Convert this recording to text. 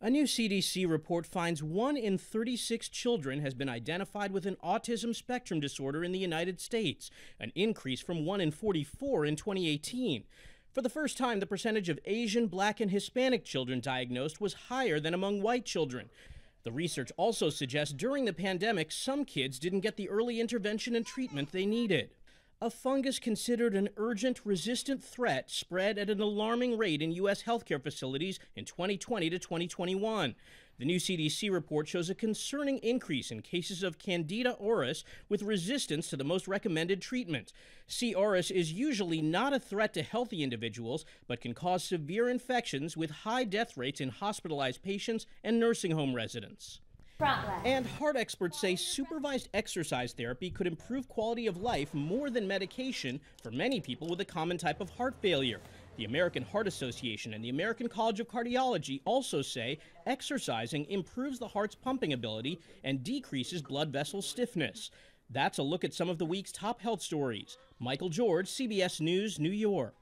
A new CDC report finds 1 in 36 children has been identified with an autism spectrum disorder in the United States, an increase from 1 in 44 in 2018. For the first time, the percentage of Asian, Black, and Hispanic children diagnosed was higher than among white children. The research also suggests during the pandemic, some kids didn't get the early intervention and treatment they needed. A fungus considered an urgent resistant threat spread at an alarming rate in U.S. healthcare facilities in 2020 to 2021. The new CDC report shows a concerning increase in cases of Candida auris with resistance to the most recommended treatment. C. auris is usually not a threat to healthy individuals, but can cause severe infections with high death rates in hospitalized patients and nursing home residents. And heart experts say supervised exercise therapy could improve quality of life more than medication for many people with a common type of heart failure. The American Heart Association and the American College of Cardiology also say exercising improves the heart's pumping ability and decreases blood vessel stiffness. That's a look at some of the week's top health stories. Michael George, CBS News, New York.